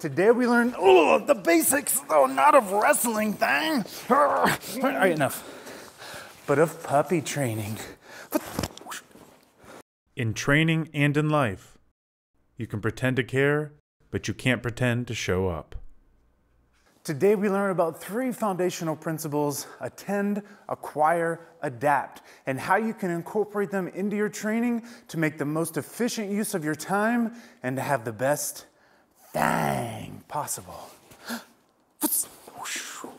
Today we learned oh, the basics, though not of wrestling thing. All right, enough. But of puppy training. In training and in life, you can pretend to care, but you can't pretend to show up. Today we learn about three foundational principles attend, acquire, adapt, and how you can incorporate them into your training to make the most efficient use of your time and to have the best thing possible. Oh,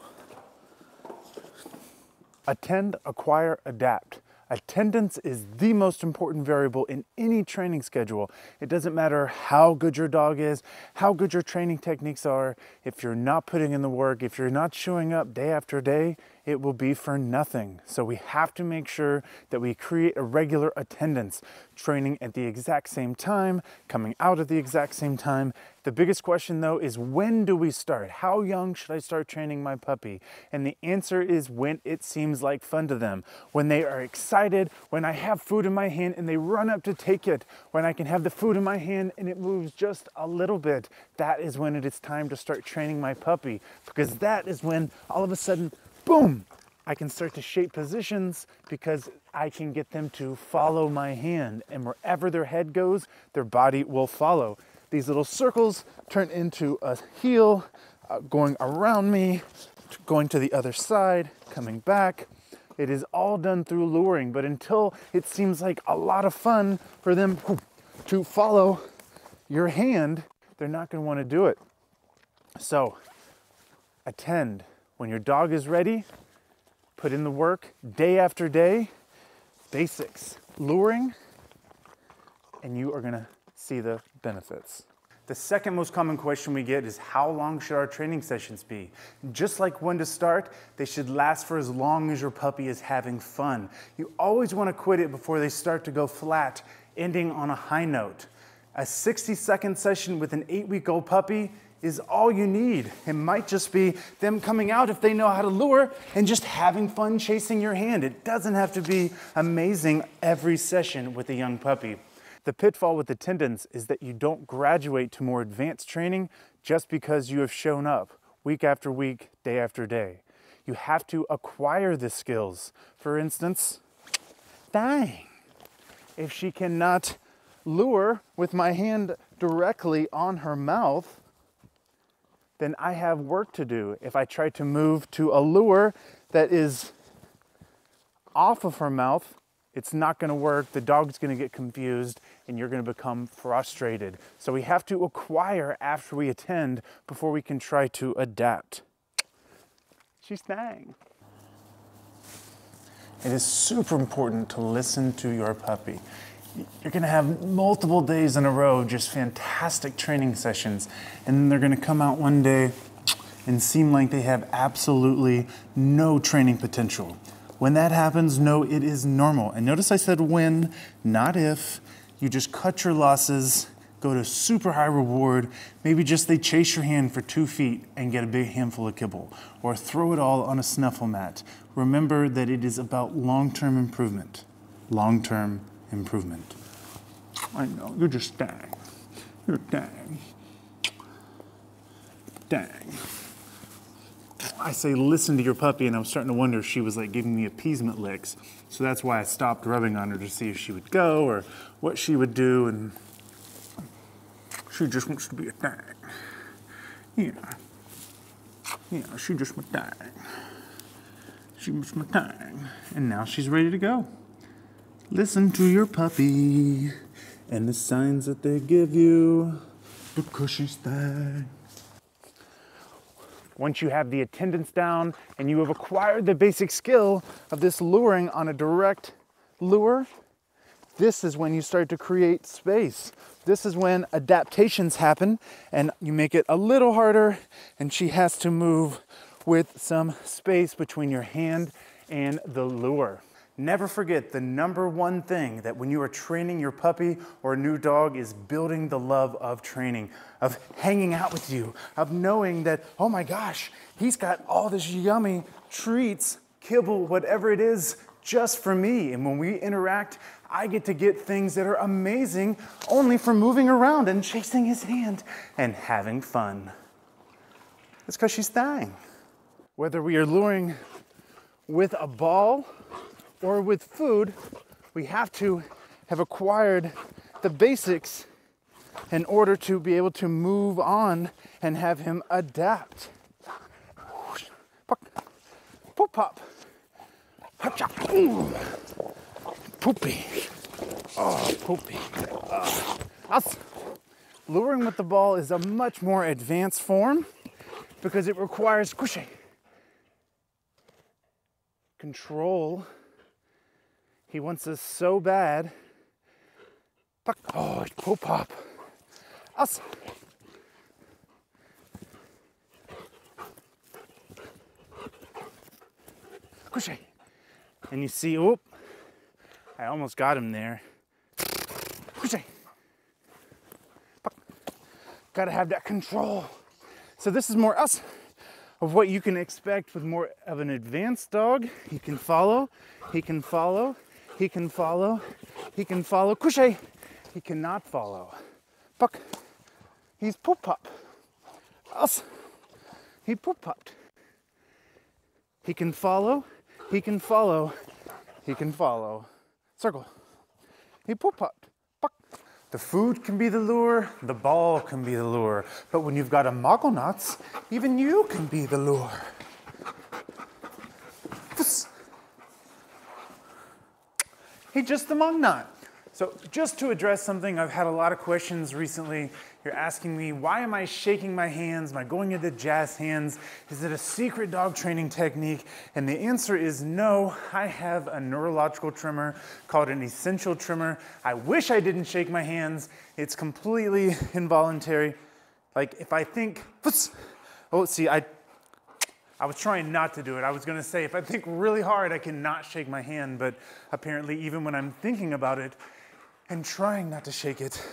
Attend, acquire, adapt. Attendance is the most important variable in any training schedule. It doesn't matter how good your dog is, how good your training techniques are. If you're not putting in the work, if you're not showing up day after day, it will be for nothing. So we have to make sure that we create a regular attendance, training at the exact same time, coming out at the exact same time. The biggest question though is when do we start? How young should I start training my puppy? And the answer is when it seems like fun to them. When they are excited, when I have food in my hand and they run up to take it, when I can have the food in my hand and it moves just a little bit, that is when it is time to start training my puppy because that is when all of a sudden boom, I can start to shape positions because I can get them to follow my hand. And wherever their head goes, their body will follow. These little circles turn into a heel uh, going around me, going to the other side, coming back. It is all done through luring, but until it seems like a lot of fun for them to follow your hand, they're not going to want to do it. So, attend when your dog is ready, put in the work day after day, basics, luring, and you are gonna see the benefits. The second most common question we get is how long should our training sessions be? Just like when to start, they should last for as long as your puppy is having fun. You always want to quit it before they start to go flat, ending on a high note. A 60 second session with an eight week old puppy is all you need. It might just be them coming out if they know how to lure and just having fun chasing your hand. It doesn't have to be amazing every session with a young puppy. The pitfall with attendance is that you don't graduate to more advanced training just because you have shown up week after week, day after day. You have to acquire the skills. For instance, dang, if she cannot lure with my hand directly on her mouth, then I have work to do. If I try to move to a lure that is off of her mouth, it's not going to work. The dog's going to get confused and you're going to become frustrated. So we have to acquire after we attend before we can try to adapt. She's staying. It is super important to listen to your puppy you're going to have multiple days in a row just fantastic training sessions and then they're going to come out one day and seem like they have absolutely no training potential when that happens no it is normal and notice i said when not if you just cut your losses go to super high reward maybe just they chase your hand for two feet and get a big handful of kibble or throw it all on a snuffle mat remember that it is about long-term improvement long-term improvement. I know, you're just dang. You're dang. Dang. I say listen to your puppy, and I was starting to wonder if she was like giving me appeasement licks. So that's why I stopped rubbing on her to see if she would go or what she would do, and she just wants to be a dang. Yeah. Yeah, she just went dang. She was my dang. And now she's ready to go. Listen to your puppy and the signs that they give you because she's there. Once you have the attendance down and you have acquired the basic skill of this luring on a direct lure, this is when you start to create space. This is when adaptations happen and you make it a little harder and she has to move with some space between your hand and the lure. Never forget the number one thing that when you are training your puppy or a new dog is building the love of training, of hanging out with you, of knowing that, oh my gosh, he's got all this yummy treats, kibble, whatever it is, just for me. And when we interact, I get to get things that are amazing only from moving around and chasing his hand and having fun. It's because she's dying. Whether we are luring with a ball or with food, we have to have acquired the basics in order to be able to move on and have him adapt. Pop, pop. Poopy. Oh, poopy. Uh. Luring with the ball is a much more advanced form because it requires squishing, control. He wants us so bad. Oh, poop pop. Us. Squishy. And you see, oop, I almost got him there. Squishy. Gotta have that control. So this is more us of what you can expect with more of an advanced dog. He can follow, he can follow, he can follow, he can follow. Couche, he cannot follow. Puck, he's poop pop. Us, he poop popped. He can follow, he can follow, he can follow. Circle. He poop popped. The food can be the lure, the ball can be the lure, but when you've got a Mogglenotz, even you can be the lure. Hey, just the Mongnot. So just to address something, I've had a lot of questions recently you're asking me, why am I shaking my hands? Am I going into jazz hands? Is it a secret dog training technique? And the answer is no. I have a neurological tremor called an essential tremor. I wish I didn't shake my hands. It's completely involuntary. Like if I think, oh, see, I, I was trying not to do it. I was going to say, if I think really hard, I cannot shake my hand. But apparently, even when I'm thinking about it and trying not to shake it,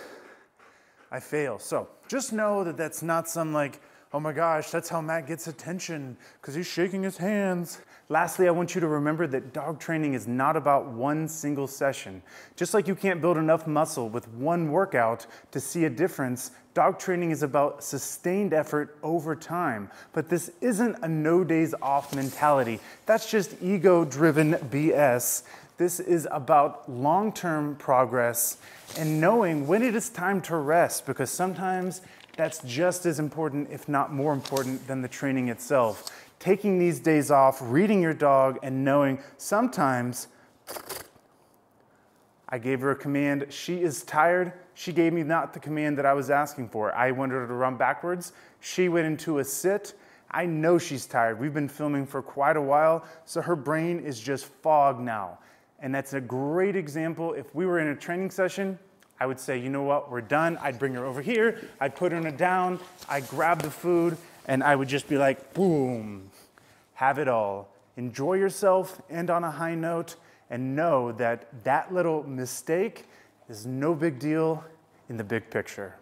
I fail. So just know that that's not some like, oh my gosh, that's how Matt gets attention because he's shaking his hands. Lastly, I want you to remember that dog training is not about one single session. Just like you can't build enough muscle with one workout to see a difference, dog training is about sustained effort over time. But this isn't a no days off mentality. That's just ego driven BS. This is about long term progress and knowing when it is time to rest, because sometimes that's just as important, if not more important, than the training itself. Taking these days off, reading your dog, and knowing sometimes I gave her a command. She is tired. She gave me not the command that I was asking for. I wanted her to run backwards. She went into a sit. I know she's tired. We've been filming for quite a while, so her brain is just fog now. And that's a great example. If we were in a training session, I would say, you know what, we're done. I'd bring her over here. I'd put her in a down. I'd grab the food and I would just be like, boom, have it all. Enjoy yourself, end on a high note, and know that that little mistake is no big deal in the big picture.